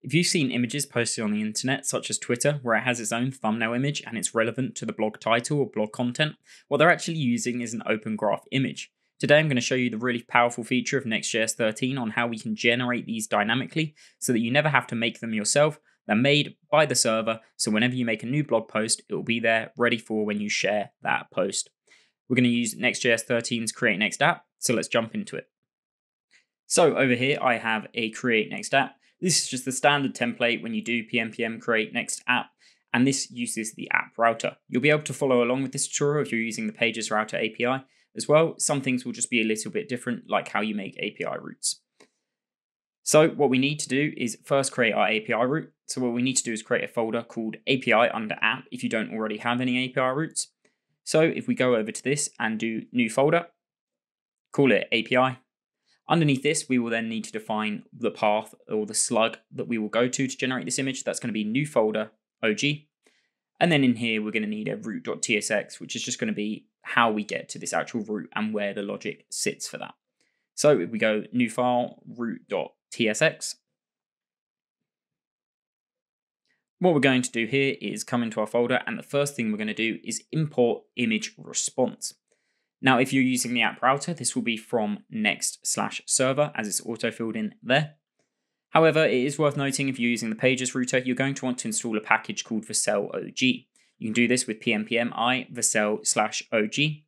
If you've seen images posted on the internet, such as Twitter, where it has its own thumbnail image and it's relevant to the blog title or blog content, what they're actually using is an open graph image. Today, I'm going to show you the really powerful feature of Next.js 13 on how we can generate these dynamically so that you never have to make them yourself. They're made by the server, so whenever you make a new blog post, it will be there ready for when you share that post. We're going to use Next.js 13's Create Next app, so let's jump into it. So over here, I have a Create Next app. This is just the standard template when you do PNPM Create Next app, and this uses the app router. You'll be able to follow along with this tutorial if you're using the Pages Router API as well. Some things will just be a little bit different, like how you make API routes. So what we need to do is first create our API route. So what we need to do is create a folder called API under app if you don't already have any API routes. So if we go over to this and do new folder, call it API. Underneath this, we will then need to define the path or the slug that we will go to to generate this image. That's going to be new folder OG. And then in here, we're going to need a route.tsx, which is just going to be how we get to this actual root and where the logic sits for that. So if we go new file route.tsx, what we're going to do here is come into our folder and the first thing we're going to do is import image response. Now, if you're using the app router, this will be from next slash server as it's auto-filled in there. However, it is worth noting if you're using the pages router, you're going to want to install a package called Vercel OG. You can do this with pnpm i vercel slash OG.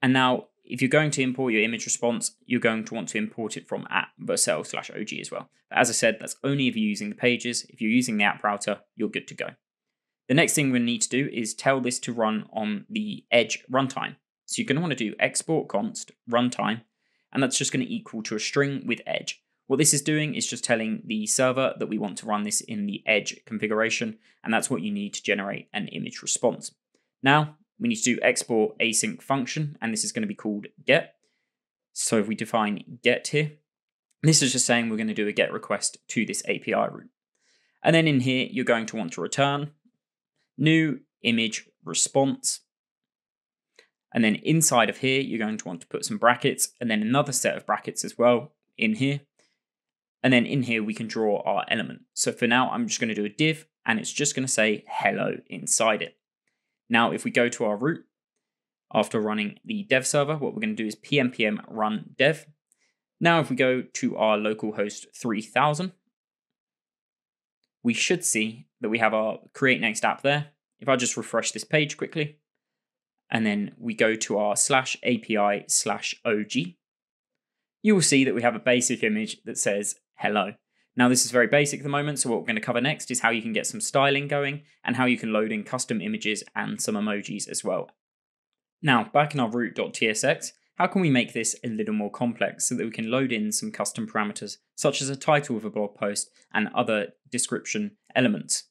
And now, if you're going to import your image response, you're going to want to import it from app vercel slash OG as well. But as I said, that's only if you're using the pages. If you're using the app router, you're good to go. The next thing we need to do is tell this to run on the Edge runtime. So you're going to want to do export const runtime, and that's just going to equal to a string with Edge. What this is doing is just telling the server that we want to run this in the Edge configuration, and that's what you need to generate an image response. Now, we need to do export async function, and this is going to be called get. So if we define get here, this is just saying we're going to do a get request to this API route. And then in here, you're going to want to return new image response. And then inside of here, you're going to want to put some brackets and then another set of brackets as well in here. And then in here, we can draw our element. So for now, I'm just going to do a div and it's just going to say hello inside it. Now, if we go to our root, after running the dev server, what we're going to do is pnpm run dev. Now, if we go to our localhost 3000, we should see that we have our create next app there. If I just refresh this page quickly, and then we go to our slash API slash OG, you will see that we have a basic image that says hello. Now, this is very basic at the moment, so what we're going to cover next is how you can get some styling going and how you can load in custom images and some emojis as well. Now, back in our route.tsx, how can we make this a little more complex so that we can load in some custom parameters, such as a title of a blog post and other description elements?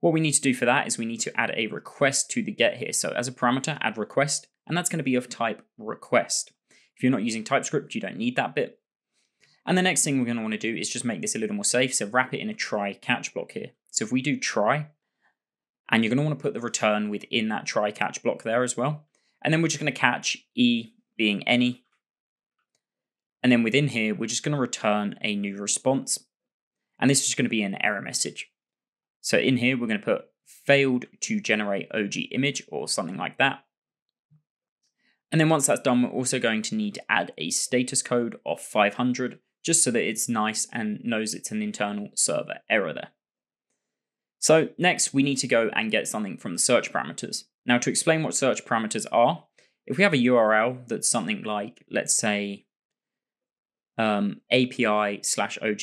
What we need to do for that is we need to add a request to the get here. So as a parameter, add request, and that's going to be of type request. If you're not using TypeScript, you don't need that bit. And the next thing we're going to want to do is just make this a little more safe. So wrap it in a try catch block here. So if we do try, and you're going to want to put the return within that try catch block there as well. And then we're just going to catch E being any. And then within here, we're just going to return a new response. And this is to be an error message. So in here, we're going to put failed to generate OG image or something like that. And then once that's done, we're also going to need to add a status code of 500 just so that it's nice and knows it's an internal server error there. So next, we need to go and get something from the search parameters. Now to explain what search parameters are, if we have a URL that's something like, let's say, um, API slash OG,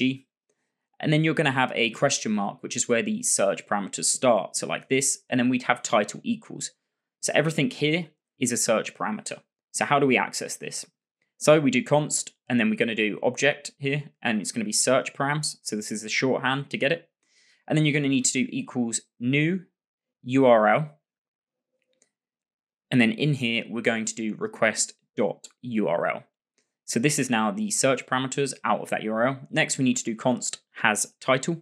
and then you're going to have a question mark, which is where the search parameters start. So like this, and then we'd have title equals. So everything here is a search parameter. So how do we access this? So we do const, and then we're going to do object here, and it's going to be search params. So this is the shorthand to get it. And then you're going to need to do equals new URL. And then in here, we're going to do request dot URL. So this is now the search parameters out of that URL. Next, we need to do const has title.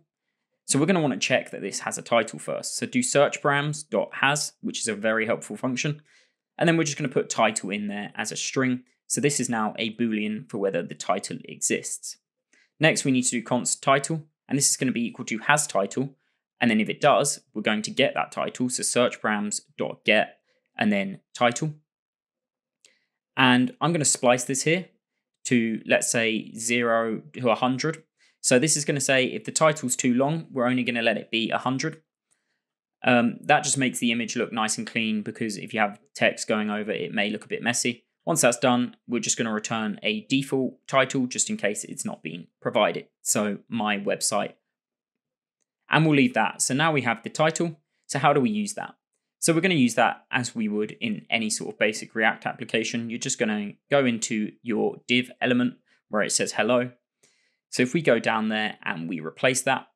So we're going to want to check that this has a title first. So do search params dot has, which is a very helpful function. And then we're just going to put title in there as a string. So this is now a boolean for whether the title exists. Next, we need to do const title, and this is going to be equal to has title. And then if it does, we're going to get that title. So search params dot get and then title. And I'm going to splice this here to let's say zero to 100. So this is going to say if the title's too long, we're only going to let it be 100. Um, that just makes the image look nice and clean because if you have text going over, it may look a bit messy. Once that's done, we're just going to return a default title just in case it's not being provided. So my website. And we'll leave that. So now we have the title. So how do we use that? So we're going to use that as we would in any sort of basic React application. You're just going to go into your div element where it says hello. So if we go down there and we replace that,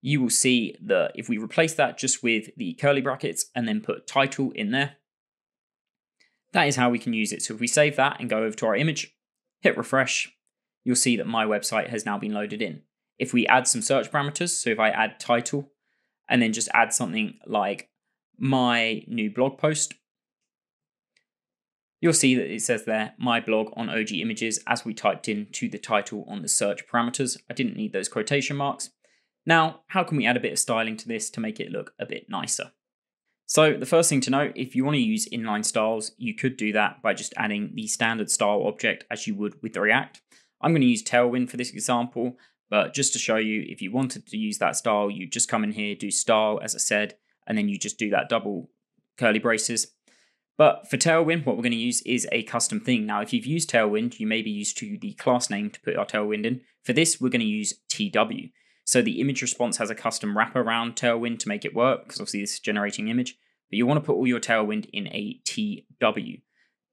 you will see that if we replace that just with the curly brackets and then put title in there, that is how we can use it. So if we save that and go over to our image, hit refresh, you'll see that my website has now been loaded in. If we add some search parameters, so if I add title and then just add something like my new blog post, you'll see that it says there, my blog on OG images as we typed in to the title on the search parameters. I didn't need those quotation marks. Now, how can we add a bit of styling to this to make it look a bit nicer? So the first thing to note, if you want to use inline styles, you could do that by just adding the standard style object as you would with React. I'm going to use Tailwind for this example, but just to show you, if you wanted to use that style, you just come in here, do style, as I said, and then you just do that double curly braces. But for Tailwind, what we're going to use is a custom thing. Now, if you've used Tailwind, you may be used to the class name to put our Tailwind in. For this, we're going to use TW. So the image response has a custom wrapper around Tailwind to make it work, because obviously this is generating image, but you want to put all your Tailwind in a TW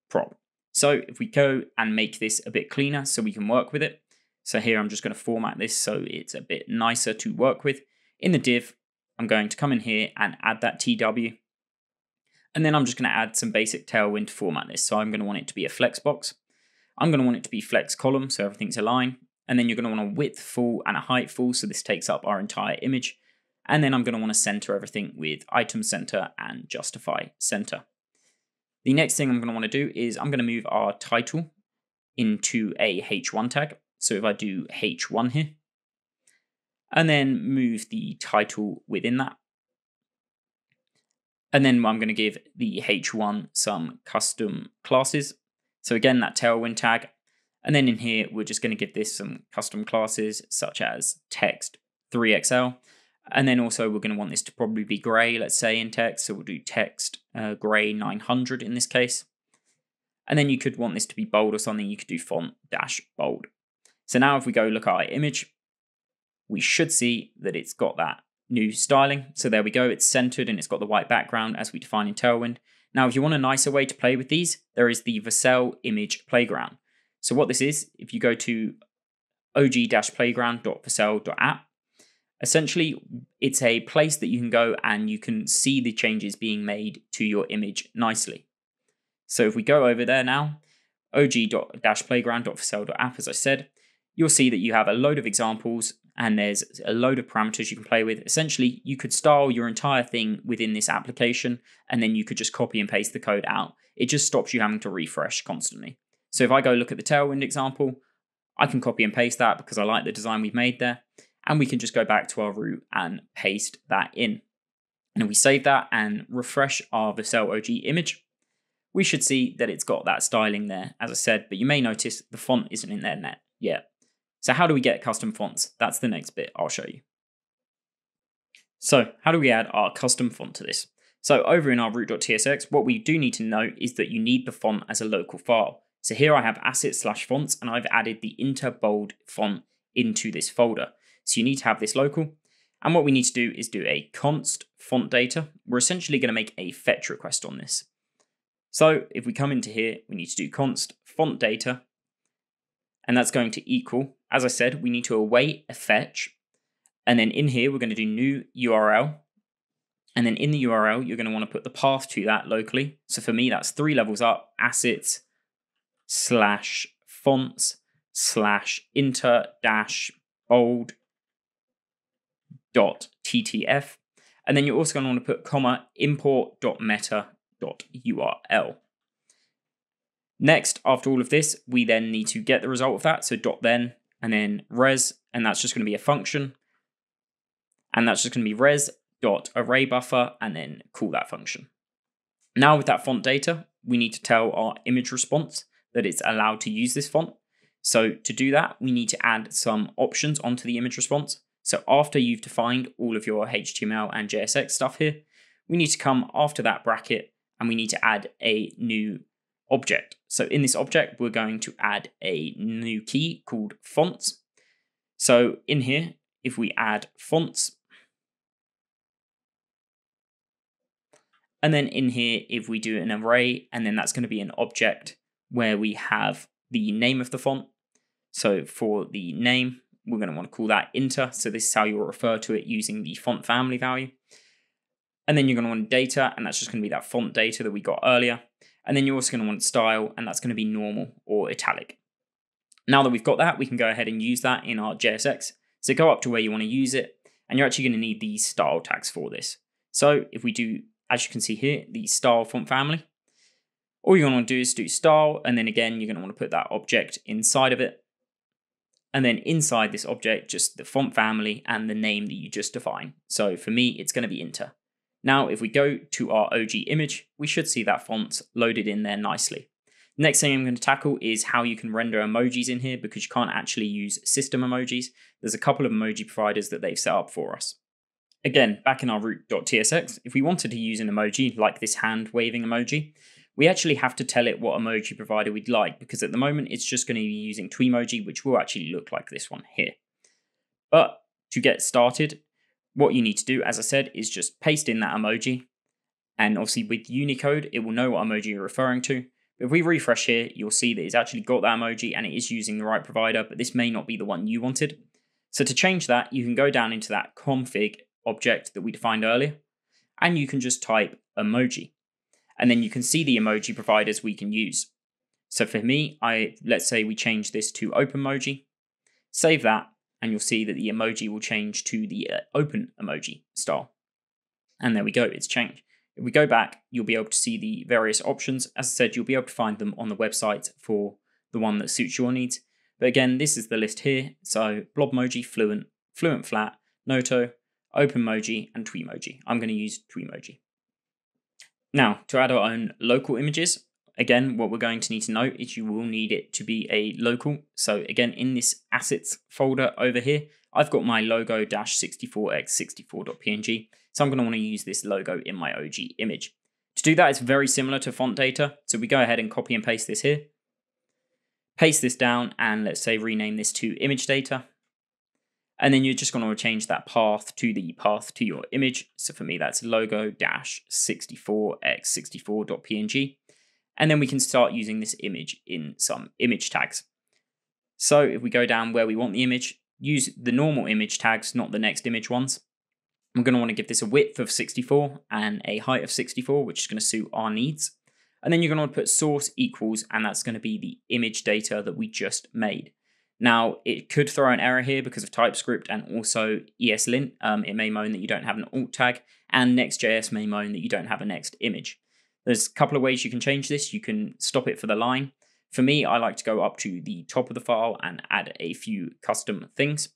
prop. So if we go and make this a bit cleaner so we can work with it, so here I'm just going to format this so it's a bit nicer to work with. In the div, I'm going to come in here and add that TW. And then I'm just going to add some basic Tailwind to format this. So I'm going to want it to be a flex box. I'm going to want it to be flex column, so everything's aligned and then you're going to want a width full and a height full, so this takes up our entire image. And then I'm going to want to center everything with item center and justify center. The next thing I'm going to want to do is I'm going to move our title into a h1 tag. So if I do h1 here, and then move the title within that. And then I'm going to give the h1 some custom classes. So again, that tailwind tag, and then in here, we're just going to give this some custom classes such as text 3XL. And then also we're going to want this to probably be gray, let's say in text. So we'll do text uh, gray 900 in this case. And then you could want this to be bold or something. You could do font dash bold. So now if we go look at our image, we should see that it's got that new styling. So there we go. It's centered and it's got the white background as we define in Tailwind. Now, if you want a nicer way to play with these, there is the Vercel image playground. So what this is, if you go to og-playground.vercel.app, essentially it's a place that you can go and you can see the changes being made to your image nicely. So if we go over there now, og-playground.vercel.app, as I said, you'll see that you have a load of examples and there's a load of parameters you can play with. Essentially, you could style your entire thing within this application and then you could just copy and paste the code out. It just stops you having to refresh constantly. So if I go look at the Tailwind example, I can copy and paste that because I like the design we've made there. And we can just go back to our root and paste that in. And we save that and refresh our Vercel OG image, we should see that it's got that styling there, as I said, but you may notice the font isn't in there yet. So how do we get custom fonts? That's the next bit I'll show you. So how do we add our custom font to this? So over in our route.tsx, what we do need to know is that you need the font as a local file. So here I have assets slash fonts and I've added the interbold font into this folder. So you need to have this local. And what we need to do is do a const font data. We're essentially going to make a fetch request on this. So if we come into here, we need to do const font data. And that's going to equal, as I said, we need to await a fetch. And then in here, we're going to do new URL. And then in the URL, you're going to want to put the path to that locally. So for me, that's three levels up, assets, slash fonts slash inter dash bold dot ttf. And then you're also going to want to put comma import dot meta dot url. Next, after all of this, we then need to get the result of that. So dot then, and then res, and that's just going to be a function. And that's just going to be res dot array buffer and then call that function. Now with that font data, we need to tell our image response that it's allowed to use this font. So to do that, we need to add some options onto the image response. So after you've defined all of your HTML and JSX stuff here, we need to come after that bracket and we need to add a new object. So in this object, we're going to add a new key called fonts. So in here, if we add fonts, and then in here, if we do an array, and then that's going to be an object where we have the name of the font. So for the name, we're going to want to call that inter. So this is how you'll refer to it using the font family value. And then you're going to want data, and that's just going to be that font data that we got earlier. And then you're also going to want style, and that's going to be normal or italic. Now that we've got that, we can go ahead and use that in our JSX. So go up to where you want to use it, and you're actually going to need these style tags for this. So if we do, as you can see here, the style font family, all you're going to do is do style, and then again, you're going to want to put that object inside of it. And then inside this object, just the font family and the name that you just define. So for me, it's going to be inter. Now, if we go to our OG image, we should see that font loaded in there nicely. Next thing I'm going to tackle is how you can render emojis in here because you can't actually use system emojis. There's a couple of emoji providers that they've set up for us. Again, back in our route.tsx, if we wanted to use an emoji like this hand waving emoji, we actually have to tell it what emoji provider we'd like because at the moment it's just going to be using Twemoji, which will actually look like this one here. But to get started, what you need to do, as I said, is just paste in that emoji. And obviously with Unicode, it will know what emoji you're referring to. But if we refresh here, you'll see that it's actually got that emoji and it is using the right provider, but this may not be the one you wanted. So to change that, you can go down into that config object that we defined earlier, and you can just type emoji. And then you can see the emoji providers we can use. So for me, I let's say we change this to OpenMoji, save that, and you'll see that the emoji will change to the uh, open emoji style. And there we go, it's changed. If we go back, you'll be able to see the various options. As I said, you'll be able to find them on the website for the one that suits your needs. But again, this is the list here. So Blobmoji, Fluent, Fluent Flat, Noto, OpenMoji, and Twemoji. I'm going to use Twemoji. Now, to add our own local images, Again, what we're going to need to know is you will need it to be a local. So again, in this assets folder over here, I've got my logo-64x64.png. So I'm going to want to use this logo in my OG image. To do that, it's very similar to font data. So we go ahead and copy and paste this here. Paste this down and let's say rename this to image data. And then you're just going to change that path to the path to your image. So for me, that's logo-64x64.png and then we can start using this image in some image tags. So if we go down where we want the image, use the normal image tags, not the next image ones. I'm going to want to give this a width of 64 and a height of 64, which is going to suit our needs. And then you're going to to put source equals, and that's going to be the image data that we just made. Now, it could throw an error here because of TypeScript and also ESLint. Um, it may moan that you don't have an alt tag, and Next.js may moan that you don't have a next image. There's a couple of ways you can change this. You can stop it for the line. For me, I like to go up to the top of the file and add a few custom things.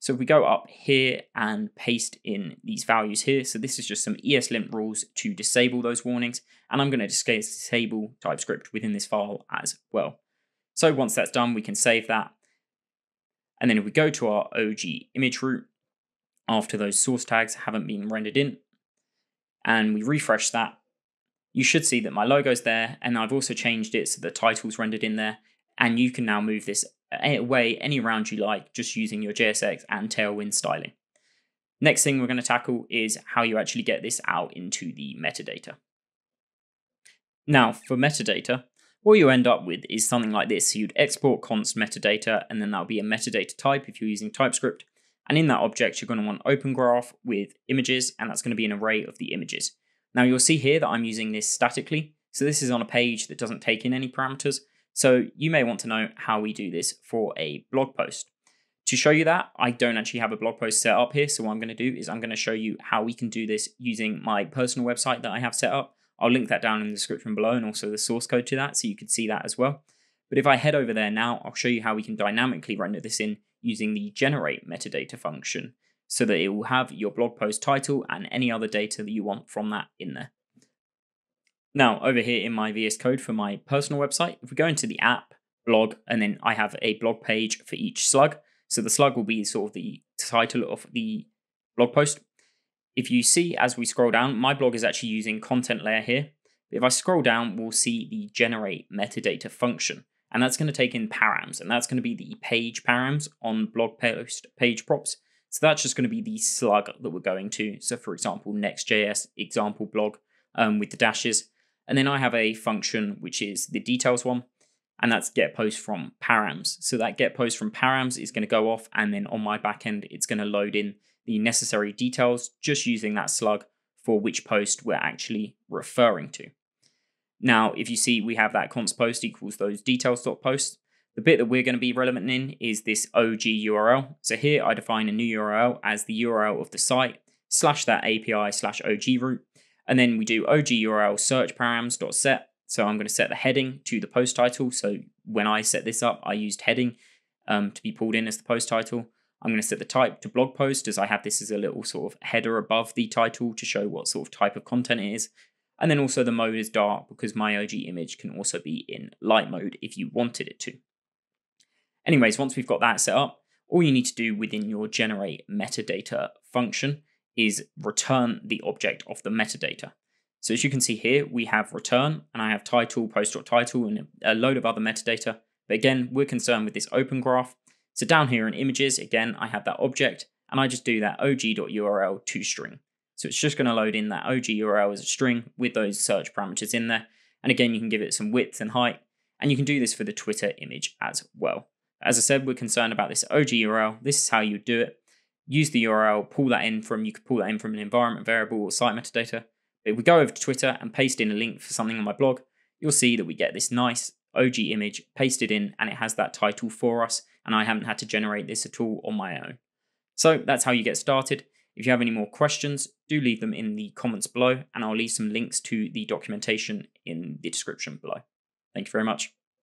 So if we go up here and paste in these values here, so this is just some ESLint rules to disable those warnings, and I'm going to disable TypeScript within this file as well. So once that's done, we can save that. And then if we go to our OG image root, after those source tags haven't been rendered in, and we refresh that, you should see that my logo's there and I've also changed it so the title's rendered in there and you can now move this away any round you like just using your JSX and Tailwind styling. Next thing we're going to tackle is how you actually get this out into the metadata. Now for metadata, what you end up with is something like this. So you'd export const metadata and then that'll be a metadata type if you're using TypeScript. And in that object, you're going to want open graph with images, and that's going to be an array of the images. Now you'll see here that I'm using this statically. So this is on a page that doesn't take in any parameters. So you may want to know how we do this for a blog post. To show you that, I don't actually have a blog post set up here. So what I'm going to do is I'm going to show you how we can do this using my personal website that I have set up. I'll link that down in the description below and also the source code to that so you can see that as well. But if I head over there now, I'll show you how we can dynamically render this in using the generate metadata function so that it will have your blog post title and any other data that you want from that in there. Now, over here in my VS Code for my personal website, if we go into the app, blog, and then I have a blog page for each slug. So the slug will be sort of the title of the blog post. If you see as we scroll down, my blog is actually using Contentlayer here. If I scroll down, we'll see the generate metadata function. And that's going to take in params, and that's going to be the page params on blog post page props. So that's just going to be the slug that we're going to. So for example, Next.js example blog um, with the dashes. And then I have a function which is the details one, and that's get post from params. So that get post from params is going to go off, and then on my backend, it's going to load in the necessary details just using that slug for which post we're actually referring to. Now, if you see we have that const post equals those details.post, the bit that we're going to be relevant in is this OG URL. So here I define a new URL as the URL of the site slash that API slash OG root. And then we do OG URL search params dot set. So I'm going to set the heading to the post title. So when I set this up, I used heading um, to be pulled in as the post title. I'm going to set the type to blog post as I have this as a little sort of header above the title to show what sort of type of content it is. And then also the mode is dark because my OG image can also be in light mode if you wanted it to. Anyways, once we've got that set up, all you need to do within your generate metadata function is return the object of the metadata. So as you can see here, we have return and I have title, post.title and a load of other metadata. But again, we're concerned with this open graph. So down here in images, again, I have that object and I just do that og.url to string. So it's just going to load in that OG URL as a string with those search parameters in there. And again, you can give it some width and height, and you can do this for the Twitter image as well. As I said, we're concerned about this OG URL. This is how you do it. Use the URL, pull that in from, you could pull that in from an environment variable or site metadata. If we go over to Twitter and paste in a link for something on my blog, you'll see that we get this nice OG image pasted in and it has that title for us. And I haven't had to generate this at all on my own. So that's how you get started. If you have any more questions, do leave them in the comments below, and I'll leave some links to the documentation in the description below. Thank you very much.